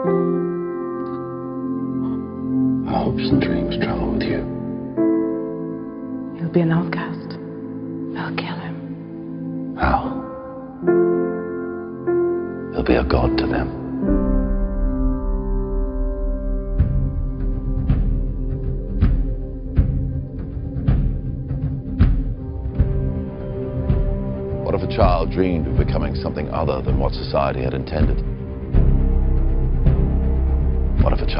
Our hopes and dreams travel with you. He'll be an outcast. I'll kill him. How? He'll be a god to them. What if a child dreamed of becoming something other than what society had intended?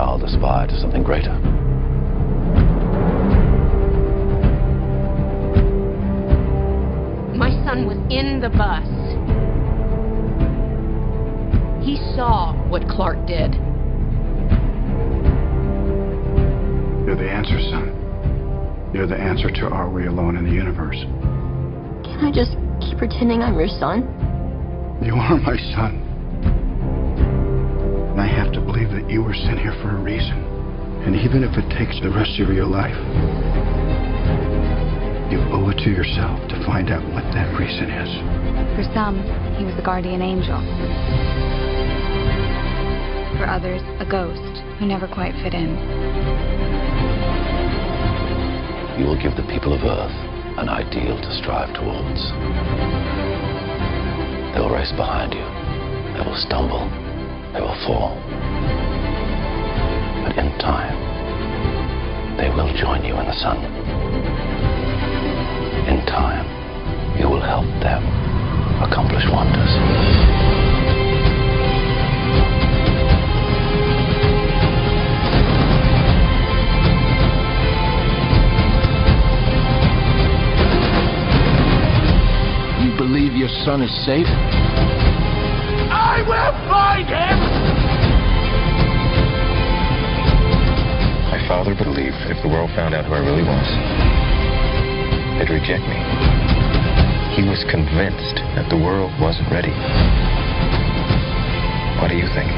Child aspired to something greater? My son was in the bus. He saw what Clark did. You're the answer, son. You're the answer to are we alone in the universe? Can I just keep pretending I'm your son? You are my son. And I have to believe that you were sent here for a reason. And even if it takes the rest of your life, you owe it to yourself to find out what that reason is. For some, he was a guardian angel. For others, a ghost who never quite fit in. You will give the people of Earth an ideal to strive towards. They will race behind you. They will stumble. They will fall. But in time, they will join you in the sun. In time, you will help them accomplish wonders. You believe your son is safe? I will find him! My father believed if the world found out who I really was, they'd reject me. He was convinced that the world wasn't ready. What do you think?